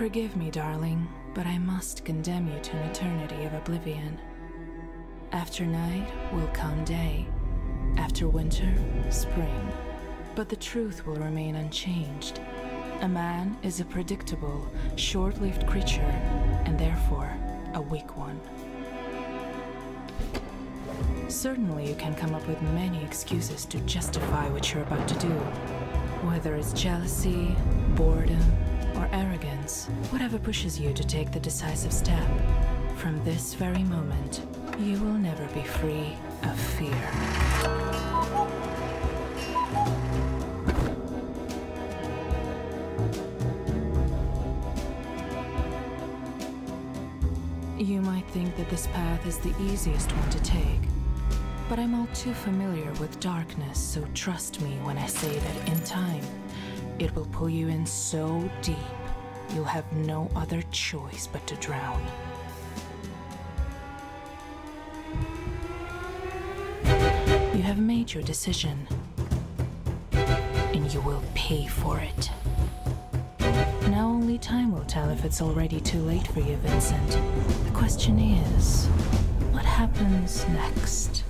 Forgive me, darling, but I must condemn you to an eternity of oblivion. After night will come day. After winter, spring. But the truth will remain unchanged. A man is a predictable, short lived creature, and therefore a weak one. Certainly, you can come up with many excuses to justify what you're about to do. Whether it's jealousy, boredom, whatever pushes you to take the decisive step. From this very moment, you will never be free of fear. You might think that this path is the easiest one to take. But I'm all too familiar with darkness, so trust me when I say that in time, it will pull you in so deep, you'll have no other choice but to drown. You have made your decision, and you will pay for it. Now only time will tell if it's already too late for you, Vincent. The question is, what happens next?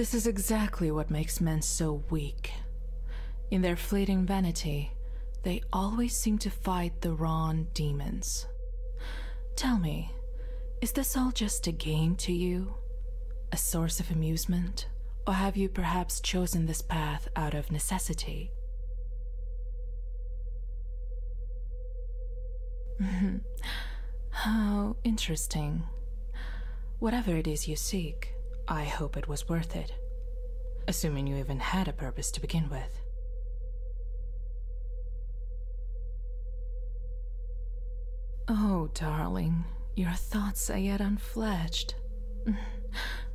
This is exactly what makes men so weak. In their fleeting vanity, they always seem to fight the wrong demons. Tell me, is this all just a game to you? A source of amusement? Or have you perhaps chosen this path out of necessity? How interesting. Whatever it is you seek, I hope it was worth it. Assuming you even had a purpose to begin with. Oh, darling, your thoughts are yet unfledged.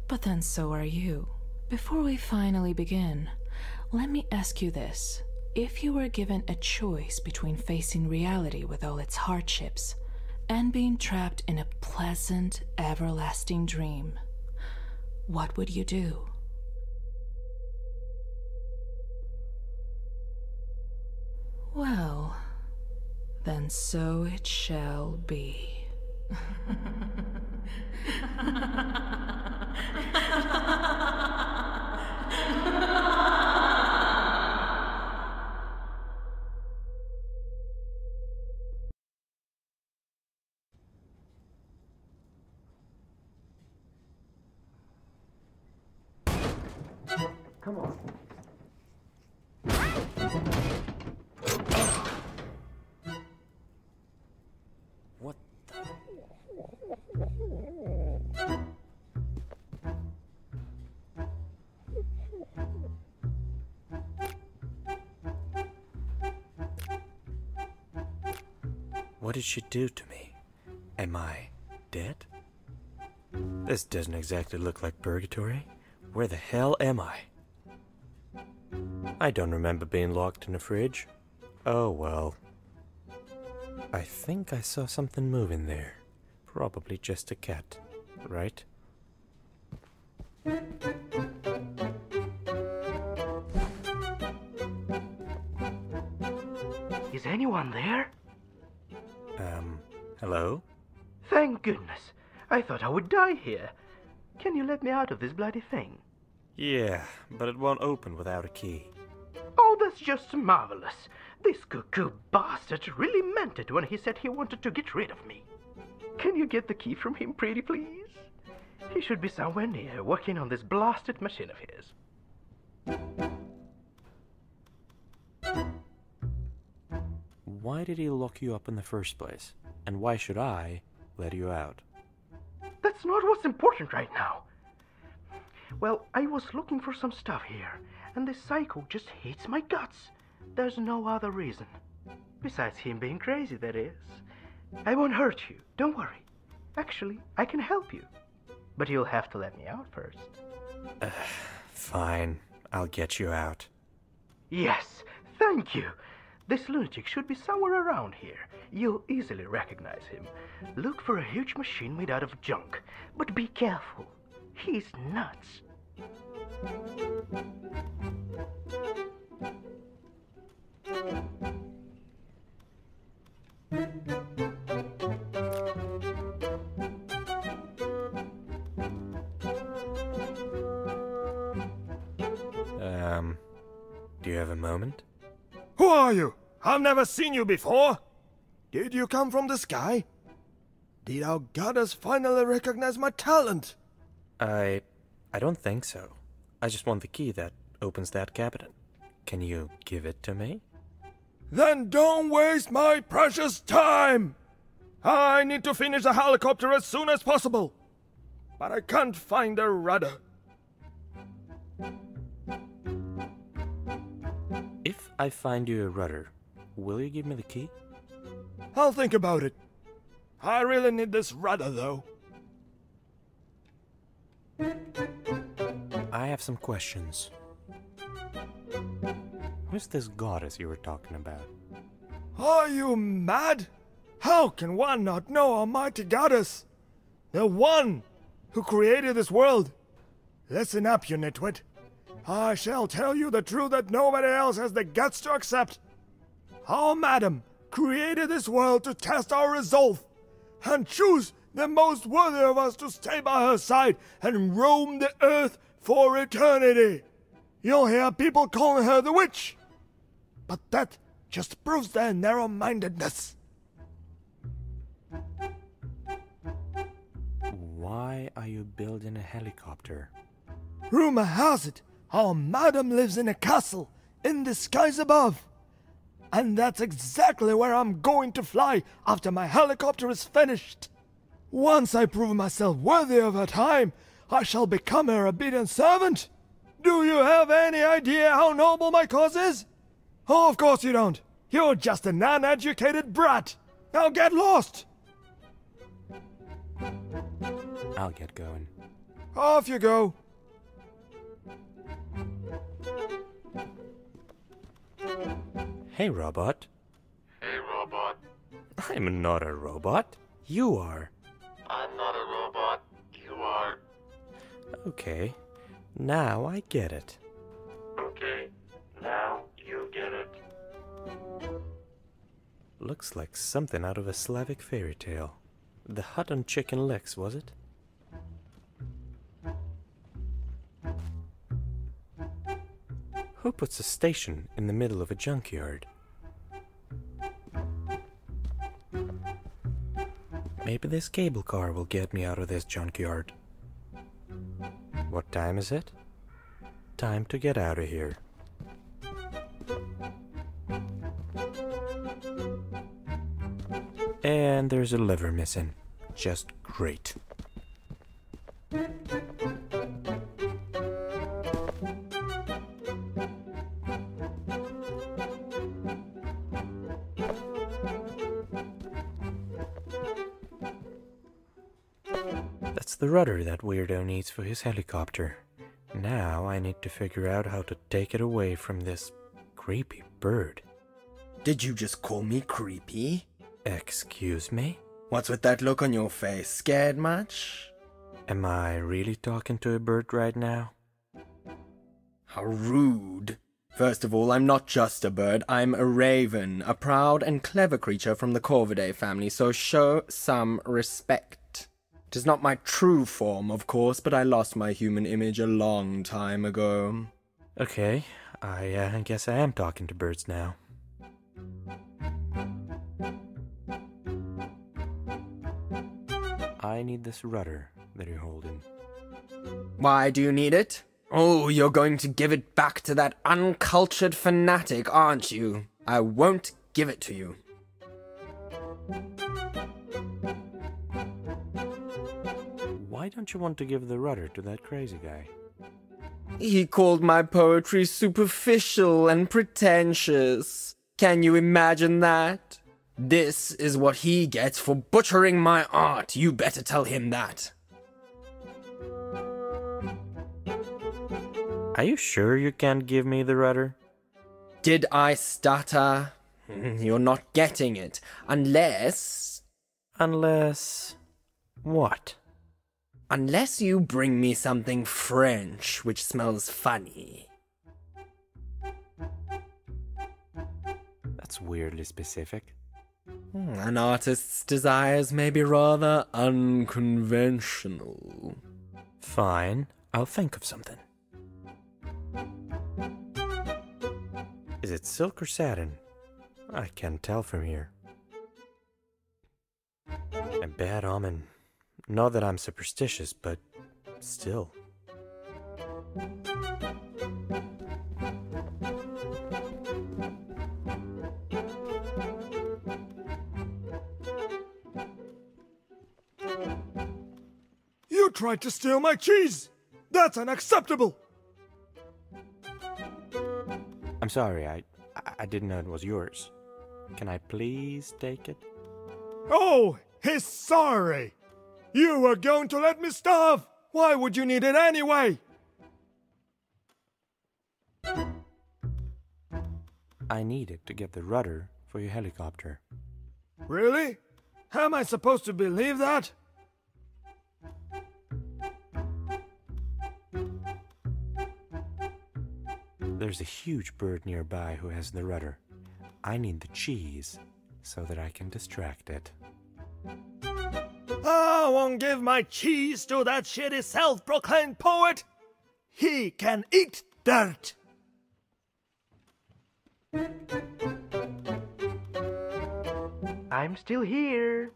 But then so are you. Before we finally begin, let me ask you this. If you were given a choice between facing reality with all its hardships and being trapped in a pleasant, everlasting dream, what would you do? Well, then so it shall be. Come on. What the? What did she do to me? Am I dead? This doesn't exactly look like purgatory. Where the hell am I? I don't remember being locked in a fridge. Oh well. I think I saw something moving there. Probably just a cat, right? Is anyone there? Um, hello? Thank goodness. I thought I would die here. Can you let me out of this bloody thing? Yeah, but it won't open without a key. Oh, that's just marvelous. This cuckoo bastard really meant it when he said he wanted to get rid of me. Can you get the key from him, pretty please? He should be somewhere near, working on this blasted machine of his. Why did he lock you up in the first place? And why should I let you out? That's not what's important right now. Well, I was looking for some stuff here, and this psycho just hates my guts. There's no other reason. Besides him being crazy, that is. I won't hurt you, don't worry. Actually, I can help you. But you'll have to let me out first. Uh, fine, I'll get you out. Yes, thank you. This lunatic should be somewhere around here. You'll easily recognize him. Look for a huge machine made out of junk, but be careful. He's nuts. Um, do you have a moment? Who are you? I've never seen you before. Did you come from the sky? Did our goddess finally recognize my talent? I. I don't think so. I just want the key that opens that cabinet. Can you give it to me? Then don't waste my precious time! I need to finish the helicopter as soon as possible. But I can't find the rudder. If I find you a rudder, will you give me the key? I'll think about it. I really need this rudder, though. Have some questions. Who's this goddess you were talking about? Are you mad? How can one not know Almighty Goddess? The one who created this world. Listen up, you nitwit. I shall tell you the truth that nobody else has the guts to accept. Our madam created this world to test our resolve and choose the most worthy of us to stay by her side and roam the earth for eternity. You'll hear people calling her the witch, but that just proves their narrow mindedness. Why are you building a helicopter? Rumor has it our madam lives in a castle in the skies above. And that's exactly where I'm going to fly after my helicopter is finished. Once I prove myself worthy of her time, I shall become her obedient servant. Do you have any idea how noble my cause is? Oh, of course you don't. You're just an uneducated brat. Now get lost. I'll get going. Off you go. Hey, robot. Hey, robot. I'm not a robot. You are. Okay. Now I get it. Okay. Now you get it. Looks like something out of a Slavic fairy tale. The hut on chicken legs, was it? Who puts a station in the middle of a junkyard? Maybe this cable car will get me out of this junkyard. What time is it? Time to get out of here. And there's a liver missing. Just great. Rudder that weirdo needs for his helicopter. Now I need to figure out how to take it away from this creepy bird. Did you just call me creepy? Excuse me? What's with that look on your face? Scared much? Am I really talking to a bird right now? How rude. First of all, I'm not just a bird, I'm a raven, a proud and clever creature from the Corvidae family, so show some respect. It is not my true form, of course, but I lost my human image a long time ago. Okay, I uh, guess I am talking to birds now. I need this rudder that you're holding. Why do you need it? Oh, you're going to give it back to that uncultured fanatic, aren't you? I won't give it to you. Why don't you want to give the rudder to that crazy guy? He called my poetry superficial and pretentious. Can you imagine that? This is what he gets for butchering my art. You better tell him that. Are you sure you can't give me the rudder? Did I stutter? Hmm, you're not getting it. Unless. Unless. What? Unless you bring me something French which smells funny. That's weirdly specific. Hmm, An artist's desires may be rather unconventional. Fine, I'll think of something. Is it silk or satin? I can't tell from here. A bad omen. Not that I'm superstitious, but still. You tried to steal my cheese! That's unacceptable! I'm sorry, I, I- didn't know it was yours. Can I please take it? Oh, he's sorry! You were going to let me starve! Why would you need it anyway? I need it to get the rudder for your helicopter. Really? How am I supposed to believe that? There's a huge bird nearby who has the rudder. I need the cheese so that I can distract it. I won't give my cheese to that shitty self proclaimed poet! He can eat dirt! I'm still here.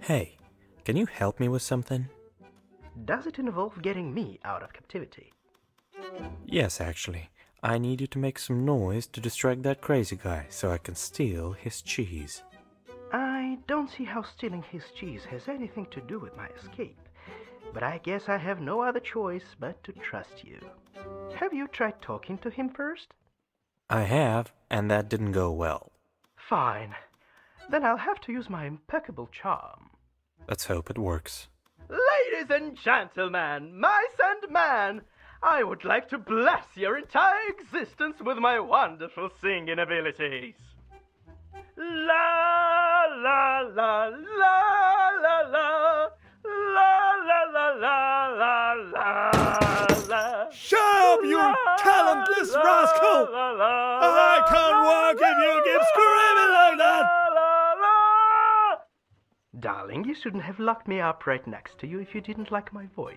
Hey, can you help me with something? Does it involve getting me out of captivity? Yes, actually. I need you to make some noise to distract that crazy guy so I can steal his cheese. I don't see how stealing his cheese has anything to do with my escape, but I guess I have no other choice but to trust you. Have you tried talking to him first? I have, and that didn't go well. Fine. Then I'll have to use my impeccable charm. Let's hope it works. Ladies and gentlemen, mice and man, I would like to bless your entire existence with my wonderful singing abilities. La la la la la la la la la la la la la. Shut up, you talentless rascal! I can't walk if you keep screaming like that! Darling, you shouldn't have locked me up right next to you if you didn't like my voice.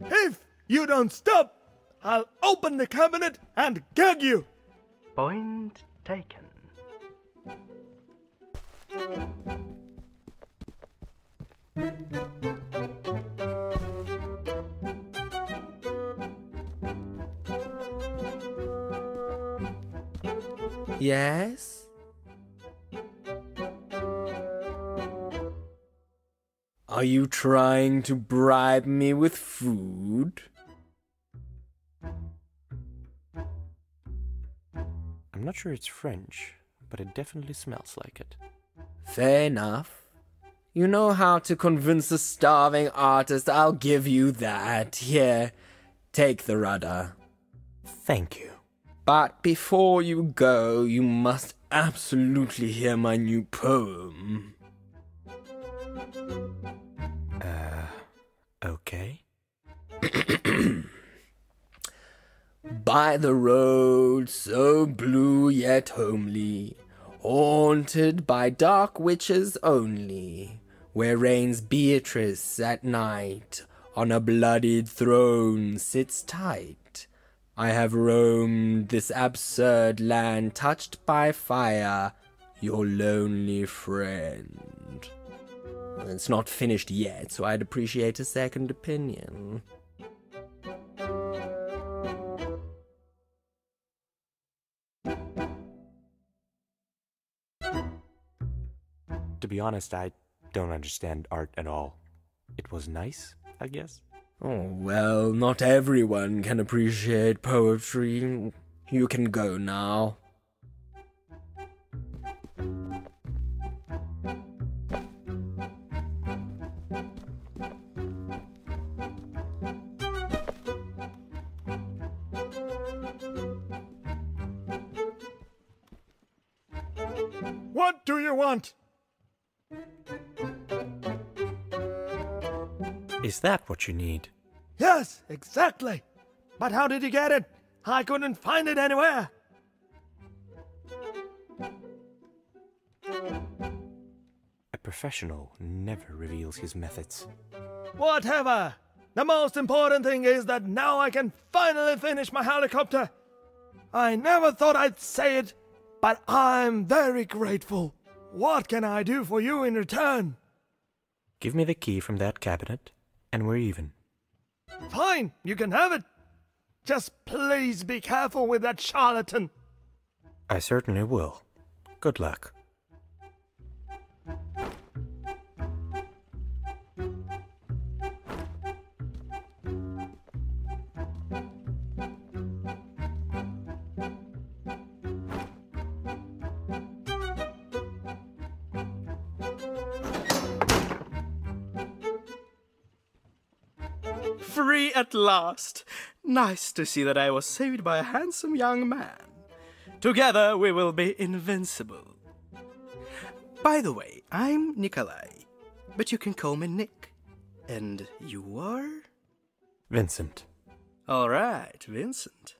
If you don't stop, I'll open the cabinet and gag you! Point taken. Yes? Are you trying to bribe me with food? I'm not sure it's French, but it definitely smells like it. Fair enough. You know how to convince a starving artist, I'll give you that. Here, take the rudder. Thank you. But before you go, you must absolutely hear my new poem. Uh, okay. By the road so blue yet homely, haunted by dark witches only, where reigns Beatrice at night, on a bloodied throne sits tight. I have roamed this absurd land touched by fire, your lonely friend. It's not finished yet, so I'd appreciate a second opinion. Be honest, I don't understand art at all. It was nice, I guess. Oh, well, not everyone can appreciate poetry. You can go now. What do you want? Is that what you need? Yes, exactly. But how did you get it? I couldn't find it anywhere. A professional never reveals his methods. Whatever. The most important thing is that now I can finally finish my helicopter. I never thought I'd say it, but I'm very grateful. What can I do for you in return? Give me the key from that cabinet, and we're even. Fine, you can have it. Just please be careful with that charlatan. I certainly will. Good luck. Free at last! Nice to see that I was saved by a handsome young man. Together we will be invincible. By the way, I'm Nikolai, but you can call me Nick. And you are? Vincent. All right, Vincent.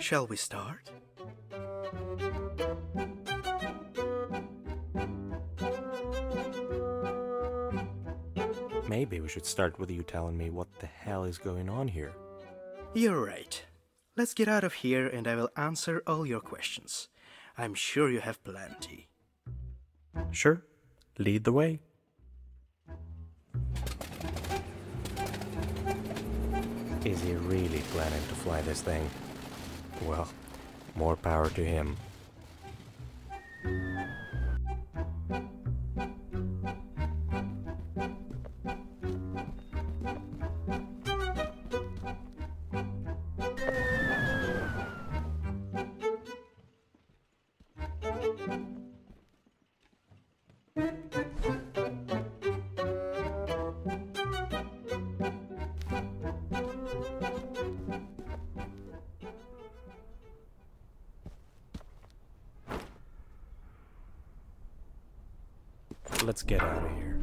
Shall we start? Maybe we should start with you telling me what the hell is going on here. You're right. Let's get out of here and I will answer all your questions. I'm sure you have plenty. Sure, lead the way. Is he really planning to fly this thing? Well, more power to him. Let's get out of here.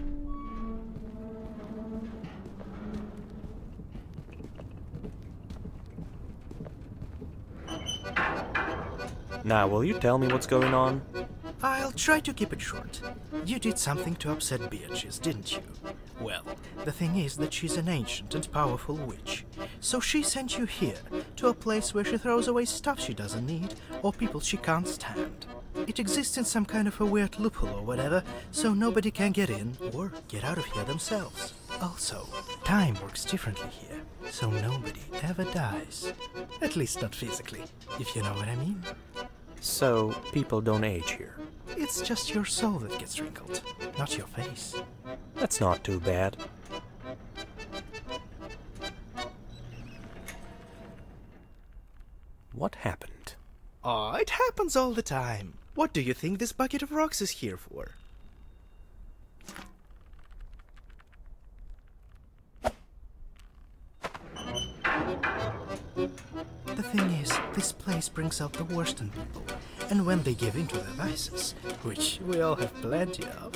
Now, will you tell me what's going on? I'll try to keep it short. You did something to upset Beatrice, didn't you? Well, the thing is that she's an ancient and powerful witch. So she sent you here, to a place where she throws away stuff she doesn't need, or people she can't stand. It exists in some kind of a weird loophole or whatever, so nobody can get in or get out of here themselves. Also, time works differently here, so nobody ever dies. At least not physically, if you know what I mean. So, people don't age here. It's just your soul that gets wrinkled, not your face. That's not too bad. What happened? Oh, it happens all the time. What do you think this bucket of rocks is here for? The thing is, this place brings out the worst in people, and when they give in to their vices, which we all have plenty of,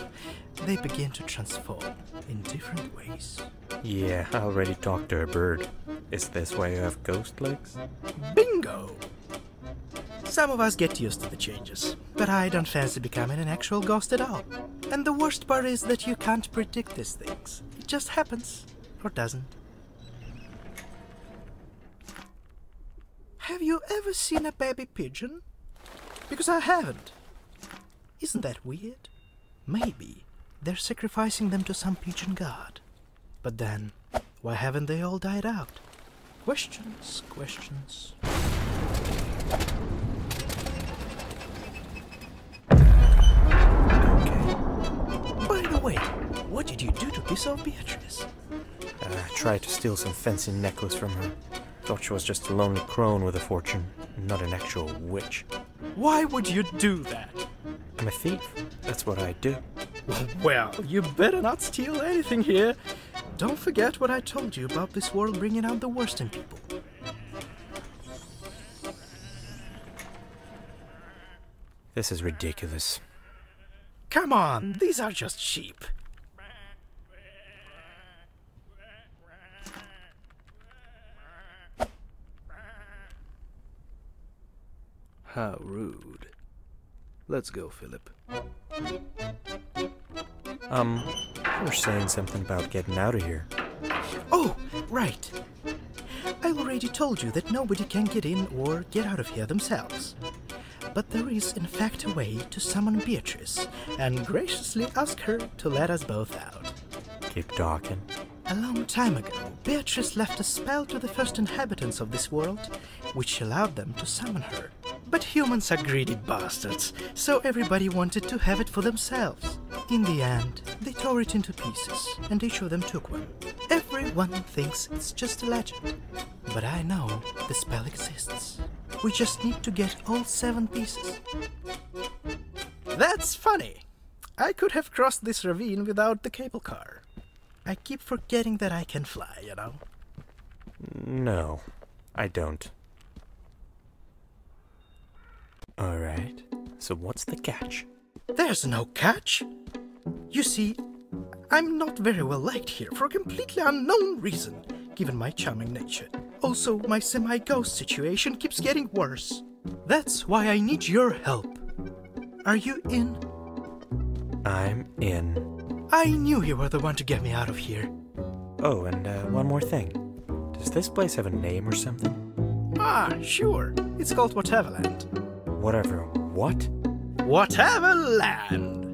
they begin to transform in different ways. Yeah, I already talked to a bird. Is this why you have ghost legs? Bingo! Some of us get used to the changes, but I don't fancy becoming an actual ghost at all. And the worst part is that you can't predict these things. It just happens, or doesn't. Have you ever seen a baby pigeon? Because I haven't. Isn't that weird? Maybe they're sacrificing them to some pigeon god. But then, why haven't they all died out? Questions, questions. What did you do to piss off Beatrice? Uh, I tried to steal some fancy necklace from her. Thought she was just a lonely crone with a fortune, not an actual witch. Why would you do that? I'm a thief. That's what I do. Well, you better not steal anything here. Don't forget what I told you about this world bringing out the worst in people. This is ridiculous. Come on, these are just sheep. How rude. Let's go, Philip. Um, you were saying something about getting out of here. Oh, right. I already told you that nobody can get in or get out of here themselves. But there is, in fact, a way to summon Beatrice and graciously ask her to let us both out. Keep talking. A long time ago, Beatrice left a spell to the first inhabitants of this world, which allowed them to summon her. But humans are greedy bastards, so everybody wanted to have it for themselves. In the end, they tore it into pieces, and each of them took one. Everyone thinks it's just a legend. But I know the spell exists. We just need to get all seven pieces. That's funny. I could have crossed this ravine without the cable car. I keep forgetting that I can fly, you know. No, I don't. Alright, so what's the catch? There's no catch. You see, I'm not very well liked here for a completely unknown reason, given my charming nature. Also, my semi ghost situation keeps getting worse. That's why I need your help. Are you in? I'm in. I knew you were the one to get me out of here. Oh, and uh, one more thing. Does this place have a name or something? Ah, sure. It's called Whateverland. Whatever. What? Whateverland!